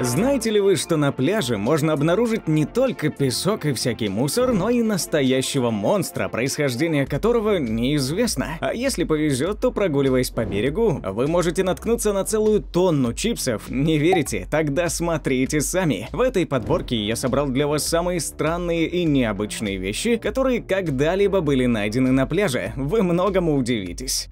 Знаете ли вы, что на пляже можно обнаружить не только песок и всякий мусор, но и настоящего монстра, происхождение которого неизвестно? А если повезет, то прогуливаясь по берегу, вы можете наткнуться на целую тонну чипсов. Не верите? Тогда смотрите сами. В этой подборке я собрал для вас самые странные и необычные вещи, которые когда-либо были найдены на пляже. Вы многому удивитесь.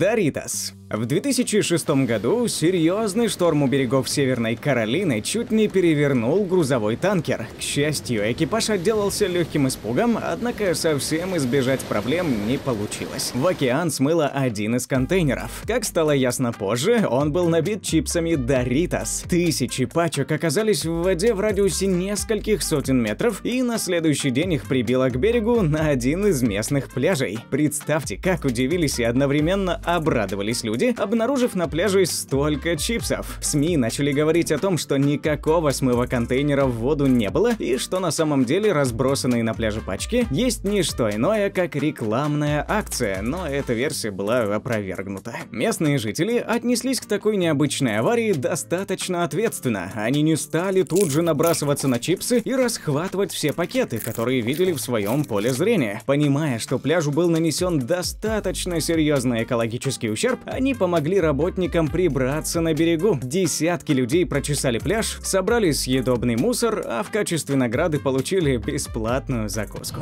darytas. В 2006 году серьезный шторм у берегов Северной Каролины чуть не перевернул грузовой танкер. К счастью, экипаж отделался легким испугом, однако совсем избежать проблем не получилось. В океан смыло один из контейнеров. Как стало ясно позже, он был набит чипсами Doritos. Тысячи пачек оказались в воде в радиусе нескольких сотен метров, и на следующий день их прибило к берегу на один из местных пляжей. Представьте, как удивились и одновременно обрадовались люди, люди, обнаружив на пляже столько чипсов. СМИ начали говорить о том, что никакого смыва контейнера в воду не было, и что на самом деле разбросанные на пляже пачки есть не что иное, как рекламная акция, но эта версия была опровергнута. Местные жители отнеслись к такой необычной аварии достаточно ответственно. Они не стали тут же набрасываться на чипсы и расхватывать все пакеты, которые видели в своем поле зрения. Понимая, что пляжу был нанесен достаточно серьезный экологический ущерб, они они помогли работникам прибраться на берегу. Десятки людей прочесали пляж, собрали съедобный мусор, а в качестве награды получили бесплатную закуску.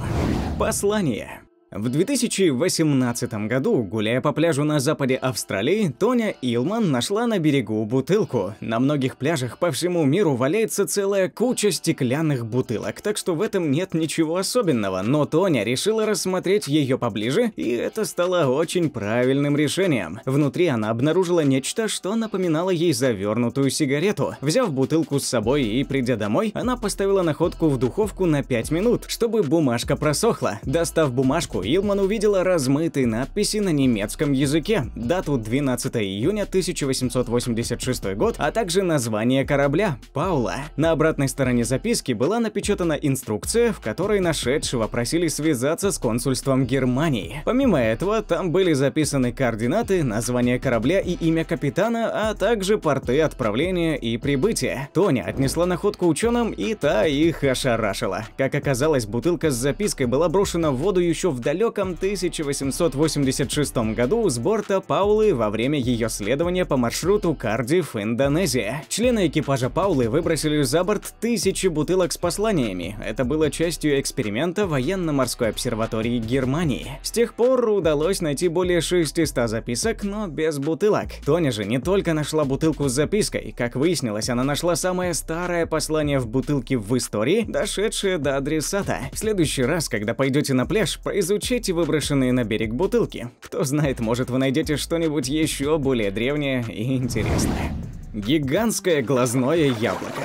Послание. В 2018 году, гуляя по пляжу на западе Австралии, Тоня Илман нашла на берегу бутылку. На многих пляжах по всему миру валяется целая куча стеклянных бутылок, так что в этом нет ничего особенного, но Тоня решила рассмотреть ее поближе, и это стало очень правильным решением. Внутри она обнаружила нечто, что напоминало ей завернутую сигарету. Взяв бутылку с собой и придя домой, она поставила находку в духовку на 5 минут, чтобы бумажка просохла. Достав бумажку, сверху Илман увидела размытые надписи на немецком языке, дату 12 июня 1886 год, а также название корабля – Паула. На обратной стороне записки была напечатана инструкция, в которой нашедшего просили связаться с консульством Германии. Помимо этого, там были записаны координаты, название корабля и имя капитана, а также порты отправления и прибытия. Тоня отнесла находку ученым, и та их ошарашила. Как оказалось, бутылка с запиской была брошена в воду еще в далеком 1886 году с борта Паулы во время ее следования по маршруту Кардиф, Индонезия. Члены экипажа Паулы выбросили за борт тысячи бутылок с посланиями. Это было частью эксперимента военно-морской обсерватории Германии. С тех пор удалось найти более 600 записок, но без бутылок. Тоня же не только нашла бутылку с запиской, как выяснилось, она нашла самое старое послание в бутылке в истории, дошедшее до адресата. В следующий раз, когда пойдете на пляж, производите Изучите выброшенные на берег бутылки. Кто знает, может вы найдете что-нибудь еще более древнее и интересное. Гигантское глазное яблоко.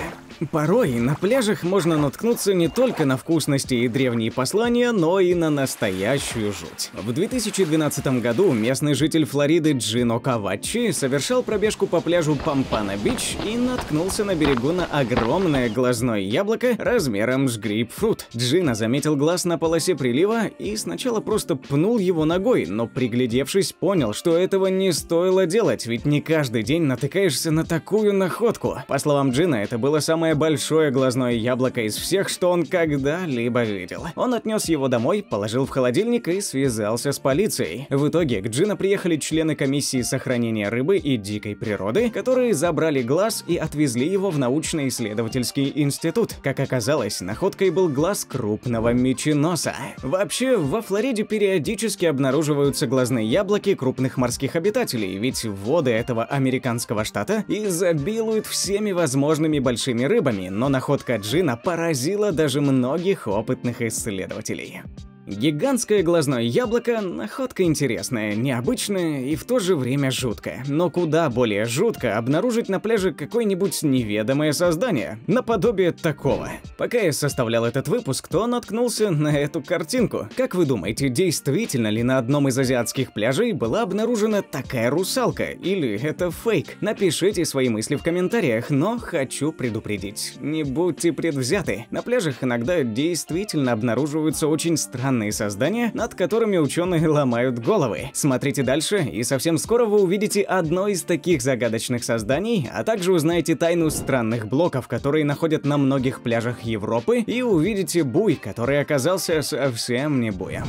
Порой на пляжах можно наткнуться не только на вкусности и древние послания, но и на настоящую жуть. В 2012 году местный житель Флориды Джино Кавачи совершал пробежку по пляжу Пампана-Бич и наткнулся на берегу на огромное глазное яблоко размером с грейпфрут. Джино заметил глаз на полосе прилива и сначала просто пнул его ногой, но приглядевшись, понял, что этого не стоило делать, ведь не каждый день натыкаешься на такую находку. По словам Джина, это было самое самое большое глазное яблоко из всех, что он когда-либо видел. Он отнес его домой, положил в холодильник и связался с полицией. В итоге к Джина приехали члены комиссии сохранения рыбы и дикой природы, которые забрали глаз и отвезли его в научно-исследовательский институт. Как оказалось, находкой был глаз крупного меченоса. Вообще, во Флориде периодически обнаруживаются глазные яблоки крупных морских обитателей, ведь воды этого американского штата изобилуют всеми возможными большими рыбами, рыбами, но находка Джина поразила даже многих опытных исследователей. Гигантское глазное яблоко – находка интересная, необычная и в то же время жуткая. Но куда более жутко обнаружить на пляже какое-нибудь неведомое создание, наподобие такого. Пока я составлял этот выпуск, то наткнулся на эту картинку. Как вы думаете, действительно ли на одном из азиатских пляжей была обнаружена такая русалка? Или это фейк? Напишите свои мысли в комментариях, но хочу предупредить. Не будьте предвзяты. На пляжах иногда действительно обнаруживаются очень странные странные создания, над которыми ученые ломают головы. Смотрите дальше, и совсем скоро вы увидите одно из таких загадочных созданий, а также узнаете тайну странных блоков, которые находят на многих пляжах Европы, и увидите буй, который оказался совсем не буем.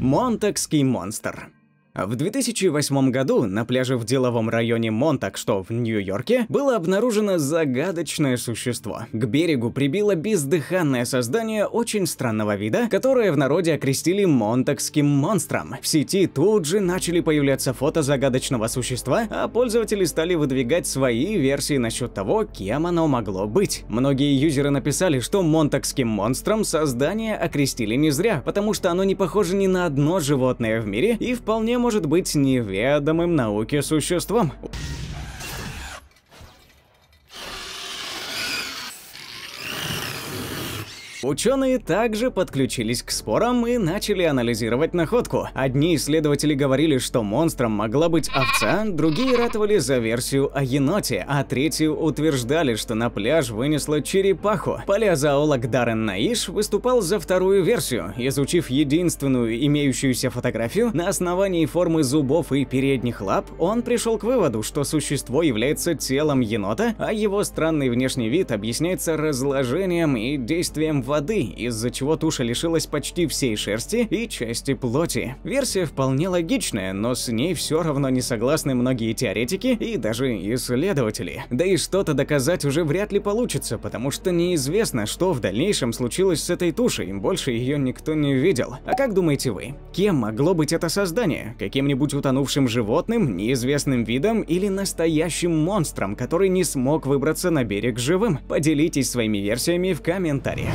Монтекский монстр. В 2008 году на пляже в деловом районе Монтак, что в Нью-Йорке, было обнаружено загадочное существо. К берегу прибило бездыханное создание очень странного вида, которое в народе окрестили монтакским монстром. В сети тут же начали появляться фото загадочного существа, а пользователи стали выдвигать свои версии насчет того, кем оно могло быть. Многие юзеры написали, что монтакским монстром создание окрестили не зря, потому что оно не похоже ни на одно животное в мире и вполне может быть неведомым науке существом. Ученые также подключились к спорам и начали анализировать находку. Одни исследователи говорили, что монстром могла быть овца, другие ратовали за версию о еноте, а третьи утверждали, что на пляж вынесло черепаху. Палеозоолог Даррен Наиш выступал за вторую версию, изучив единственную имеющуюся фотографию на основании формы зубов и передних лап, он пришел к выводу, что существо является телом енота, а его странный внешний вид объясняется разложением и действием воды воды, из-за чего туша лишилась почти всей шерсти и части плоти. Версия вполне логичная, но с ней все равно не согласны многие теоретики и даже исследователи. Да и что-то доказать уже вряд ли получится, потому что неизвестно, что в дальнейшем случилось с этой тушей, больше ее никто не видел. А как думаете вы, кем могло быть это создание? Каким-нибудь утонувшим животным, неизвестным видом или настоящим монстром, который не смог выбраться на берег живым? Поделитесь своими версиями в комментариях.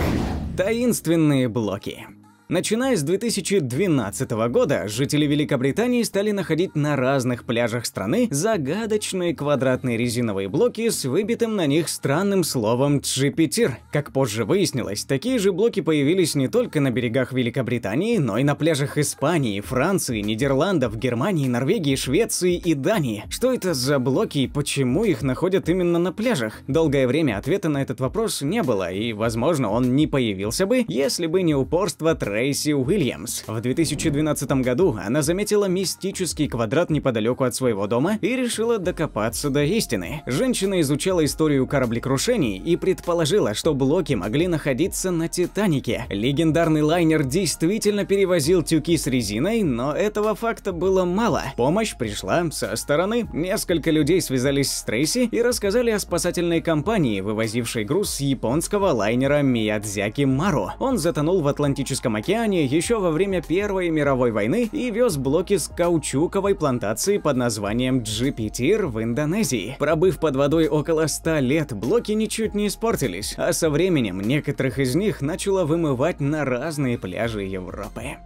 Таинственные блоки. Начиная с 2012 года, жители Великобритании стали находить на разных пляжах страны загадочные квадратные резиновые блоки с выбитым на них странным словом «джипитир». Как позже выяснилось, такие же блоки появились не только на берегах Великобритании, но и на пляжах Испании, Франции, Нидерландов, Германии, Норвегии, Швеции и Дании. Что это за блоки и почему их находят именно на пляжах? Долгое время ответа на этот вопрос не было, и, возможно, он не появился бы, если бы не упорство Трейси Трейси Уильямс. В 2012 году она заметила мистический квадрат неподалеку от своего дома и решила докопаться до истины. Женщина изучала историю кораблекрушений и предположила, что блоки могли находиться на Титанике. Легендарный лайнер действительно перевозил тюки с резиной, но этого факта было мало. Помощь пришла со стороны. Несколько людей связались с Трейси и рассказали о спасательной компании, вывозившей груз с японского лайнера Миядзяки Мару. Он затонул в Атлантическом океане океане еще во время Первой мировой войны и вез блоки с каучуковой плантации под названием Джипитир в Индонезии. Пробыв под водой около 100 лет, блоки ничуть не испортились, а со временем некоторых из них начало вымывать на разные пляжи Европы.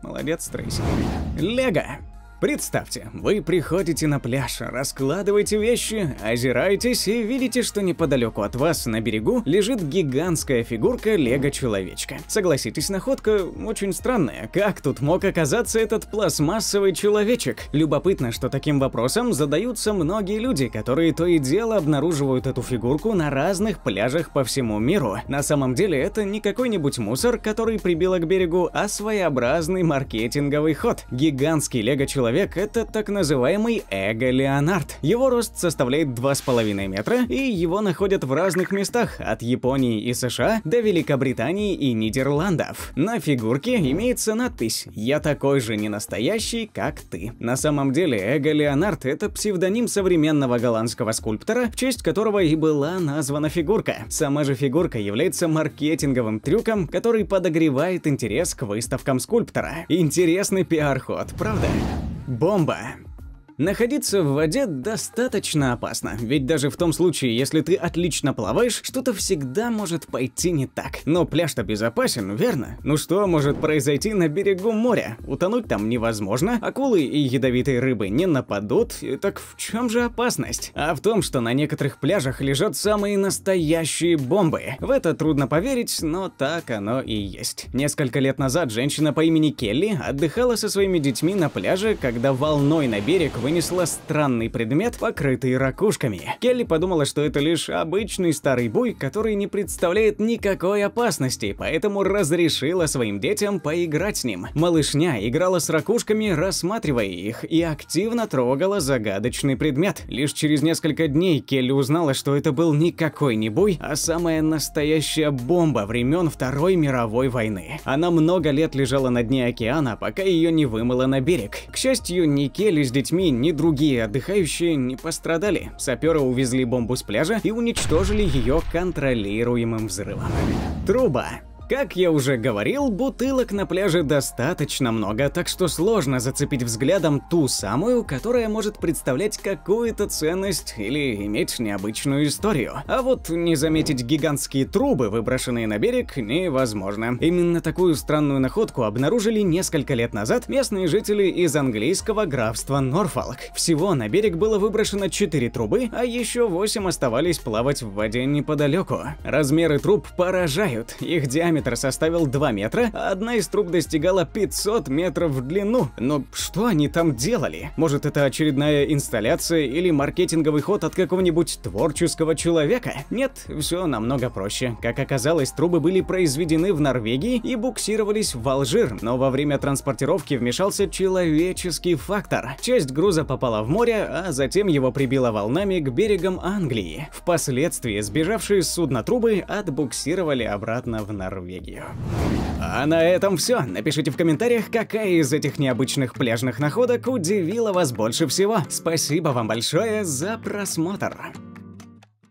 Молодец, Трейси. Лего. Представьте, вы приходите на пляж, раскладываете вещи, озираетесь и видите, что неподалеку от вас на берегу лежит гигантская фигурка лего-человечка. Согласитесь, находка очень странная. Как тут мог оказаться этот пластмассовый человечек? Любопытно, что таким вопросом задаются многие люди, которые то и дело обнаруживают эту фигурку на разных пляжах по всему миру. На самом деле это не какой-нибудь мусор, который прибило к берегу, а своеобразный маркетинговый ход. Гигантский лего-человек человек – это так называемый Эго Леонард. Его рост составляет 2,5 метра, и его находят в разных местах, от Японии и США до Великобритании и Нидерландов. На фигурке имеется надпись «Я такой же ненастоящий, как ты». На самом деле Эго Леонард – это псевдоним современного голландского скульптора, в честь которого и была названа фигурка. Сама же фигурка является маркетинговым трюком, который подогревает интерес к выставкам скульптора. Интересный пиар-ход, правда? Бомба. Находиться в воде достаточно опасно, ведь даже в том случае, если ты отлично плаваешь, что-то всегда может пойти не так. Но пляж-то безопасен, верно? Ну что может произойти на берегу моря? Утонуть там невозможно, акулы и ядовитые рыбы не нападут, так в чем же опасность? А в том, что на некоторых пляжах лежат самые настоящие бомбы. В это трудно поверить, но так оно и есть. Несколько лет назад женщина по имени Келли отдыхала со своими детьми на пляже, когда волной на берег вынесла странный предмет, покрытый ракушками. Келли подумала, что это лишь обычный старый буй, который не представляет никакой опасности, поэтому разрешила своим детям поиграть с ним. Малышня играла с ракушками, рассматривая их, и активно трогала загадочный предмет. Лишь через несколько дней Келли узнала, что это был никакой не буй, а самая настоящая бомба времен Второй мировой войны. Она много лет лежала на дне океана, пока ее не вымыло на берег. К счастью, ни Келли с детьми, ни другие отдыхающие не пострадали. Саперы увезли бомбу с пляжа и уничтожили ее контролируемым взрывом. Труба. Как я уже говорил, бутылок на пляже достаточно много, так что сложно зацепить взглядом ту самую, которая может представлять какую-то ценность или иметь необычную историю. А вот не заметить гигантские трубы, выброшенные на берег, невозможно. Именно такую странную находку обнаружили несколько лет назад местные жители из английского графства Норфолк. Всего на берег было выброшено 4 трубы, а еще 8 оставались плавать в воде неподалеку. Размеры труб поражают, их диаметр диаметр составил 2 метра, а одна из труб достигала 500 метров в длину. Но что они там делали? Может, это очередная инсталляция или маркетинговый ход от какого-нибудь творческого человека? Нет, все намного проще. Как оказалось, трубы были произведены в Норвегии и буксировались в Алжир, но во время транспортировки вмешался человеческий фактор. Часть груза попала в море, а затем его прибило волнами к берегам Англии. Впоследствии сбежавшие с судна трубы отбуксировали обратно в Норвегию. Норвегию. А на этом все. Напишите в комментариях, какая из этих необычных пляжных находок удивила вас больше всего. Спасибо вам большое за просмотр.